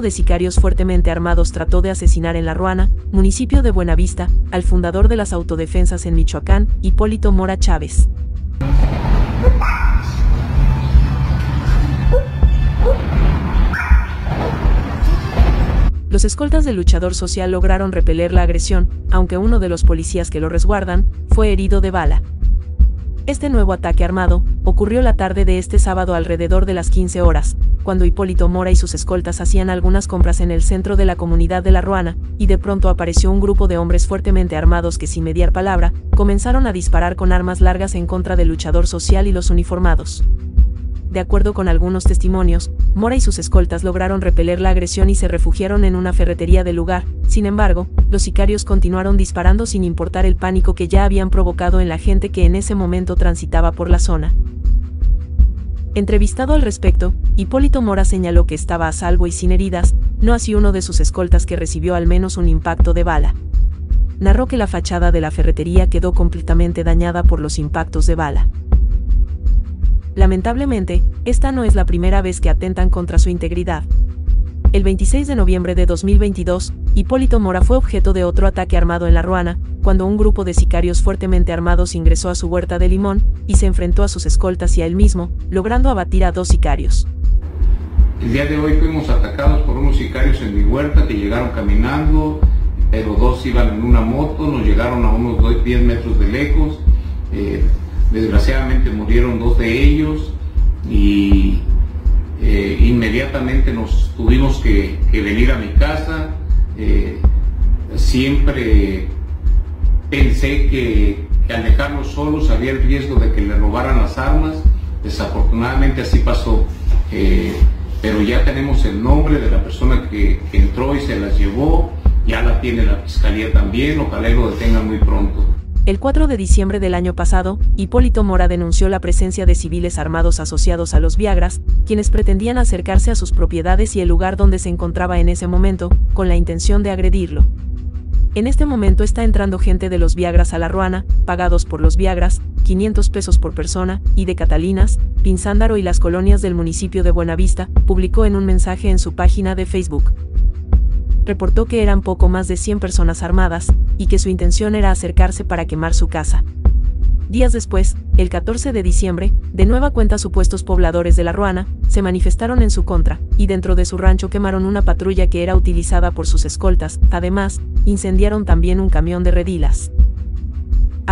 de sicarios fuertemente armados trató de asesinar en La Ruana, municipio de Buenavista, al fundador de las autodefensas en Michoacán, Hipólito Mora Chávez. Los escoltas del luchador social lograron repeler la agresión, aunque uno de los policías que lo resguardan fue herido de bala. Este nuevo ataque armado ocurrió la tarde de este sábado alrededor de las 15 horas, cuando Hipólito Mora y sus escoltas hacían algunas compras en el centro de la comunidad de La Ruana, y de pronto apareció un grupo de hombres fuertemente armados que sin mediar palabra, comenzaron a disparar con armas largas en contra del luchador social y los uniformados. De acuerdo con algunos testimonios, Mora y sus escoltas lograron repeler la agresión y se refugiaron en una ferretería del lugar. Sin embargo, los sicarios continuaron disparando sin importar el pánico que ya habían provocado en la gente que en ese momento transitaba por la zona. Entrevistado al respecto, Hipólito Mora señaló que estaba a salvo y sin heridas, no así uno de sus escoltas que recibió al menos un impacto de bala. Narró que la fachada de la ferretería quedó completamente dañada por los impactos de bala. Lamentablemente, esta no es la primera vez que atentan contra su integridad. El 26 de noviembre de 2022, Hipólito Mora fue objeto de otro ataque armado en La Ruana, cuando un grupo de sicarios fuertemente armados ingresó a su huerta de limón y se enfrentó a sus escoltas y a él mismo, logrando abatir a dos sicarios. El día de hoy fuimos atacados por unos sicarios en mi huerta que llegaron caminando, pero dos iban en una moto, nos llegaron a unos 10 metros de lejos. Eh, Desgraciadamente murieron dos de ellos y eh, inmediatamente nos tuvimos que, venir a mi casa. Eh, siempre pensé que, al dejarlos solos había el riesgo de que le robaran las armas. Desafortunadamente así pasó. Eh, pero ya tenemos el nombre de la persona que, que entró y se las llevó. Ya la tiene la fiscalía también. Ojalá lo detengan muy pronto. El 4 de diciembre del año pasado, Hipólito Mora denunció la presencia de civiles armados asociados a los Viagras, quienes pretendían acercarse a sus propiedades y el lugar donde se encontraba en ese momento, con la intención de agredirlo. En este momento está entrando gente de los Viagras a la Ruana, pagados por los Viagras, 500 pesos por persona, y de Catalinas, Pinzándaro y las colonias del municipio de Buenavista, publicó en un mensaje en su página de Facebook reportó que eran poco más de 100 personas armadas, y que su intención era acercarse para quemar su casa. Días después, el 14 de diciembre, de nueva cuenta supuestos pobladores de la Ruana, se manifestaron en su contra, y dentro de su rancho quemaron una patrulla que era utilizada por sus escoltas, además, incendiaron también un camión de redilas.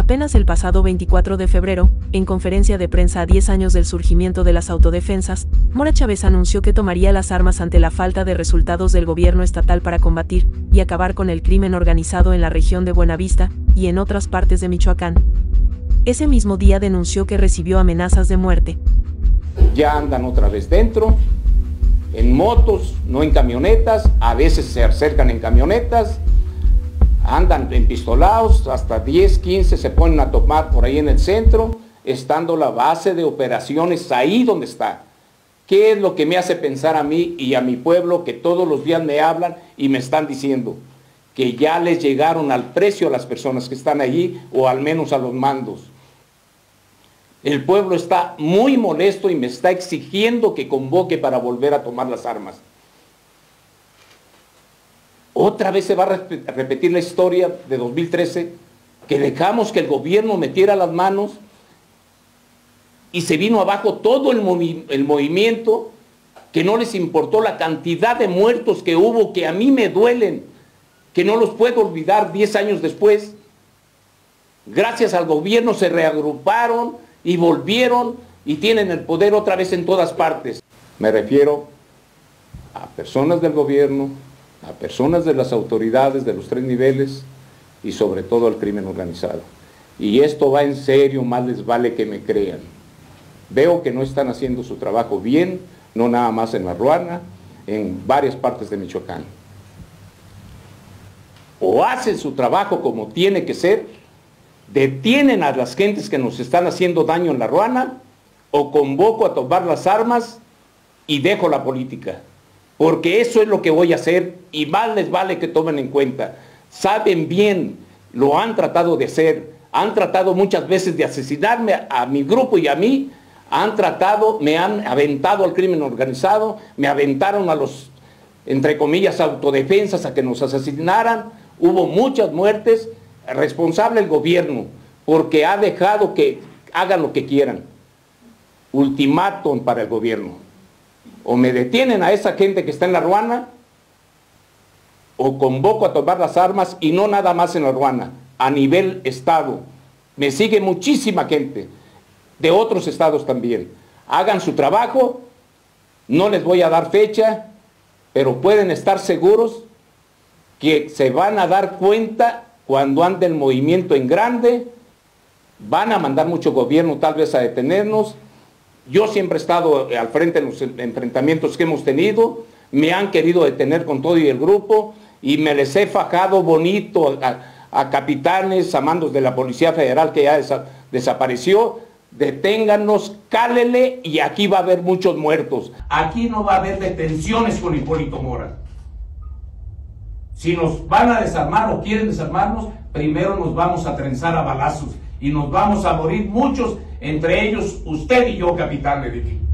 Apenas el pasado 24 de febrero, en conferencia de prensa a 10 años del surgimiento de las autodefensas, Mora Chávez anunció que tomaría las armas ante la falta de resultados del gobierno estatal para combatir y acabar con el crimen organizado en la región de Buenavista y en otras partes de Michoacán. Ese mismo día denunció que recibió amenazas de muerte. Ya andan otra vez dentro, en motos, no en camionetas, a veces se acercan en camionetas, andan empistolados, hasta 10, 15 se ponen a tomar por ahí en el centro, estando la base de operaciones ahí donde está. ¿Qué es lo que me hace pensar a mí y a mi pueblo que todos los días me hablan y me están diciendo? Que ya les llegaron al precio a las personas que están allí o al menos a los mandos. El pueblo está muy molesto y me está exigiendo que convoque para volver a tomar las armas. Otra vez se va a repetir la historia de 2013, que dejamos que el gobierno metiera las manos y se vino abajo todo el, movimiento, que no les importó la cantidad de muertos que hubo, que a mí me duelen, que no los puedo olvidar 10 años después. Gracias al gobierno se reagruparon y volvieron y tienen el poder otra vez en todas partes. Me refiero a personas del gobierno, a personas de las autoridades de los tres niveles y sobre todo al crimen organizado. Y esto va en serio, más les vale que me crean. Veo que no están haciendo su trabajo bien, no nada más en La Ruana, en varias partes de Michoacán. O hacen su trabajo como tiene que ser, detienen a las gentes que nos están haciendo daño en La Ruana, o convoco a tomar las armas y dejo la política porque eso es lo que voy a hacer y más les vale que tomen en cuenta. Saben bien, lo han tratado de hacer, han tratado muchas veces de asesinarme a, mi grupo y a mí, han tratado, me han aventado al crimen organizado, me aventaron a los entre comillas, autodefensas a que nos asesinaran, hubo muchas muertes, responsable el gobierno, porque ha dejado que hagan lo que quieran. Ultimátum para el gobierno. O me detienen a esa gente que está en la ruana, o convoco a tomar las armas y no nada más en la ruana, a nivel estado. Me sigue muchísima gente de otros estados también. Hagan su trabajo, no les voy a dar fecha, pero pueden estar seguros que se van a dar cuenta cuando ande el movimiento en grande, van a mandar mucho gobierno tal vez a detenernos. Yo siempre he estado al frente en los enfrentamientos que hemos tenido, me han querido detener con todo y el grupo y me les he fajado bonito a, capitanes, a mandos de la Policía Federal que ya desapareció, deténganos, cálele y aquí va a haber muchos muertos. Aquí no va a haber detenciones con Hipólito Mora. Si nos van a desarmar o quieren desarmarnos, primero nos vamos a trenzar a balazos y nos vamos a morir muchos, entre ellos usted y yo, capitán, le dije.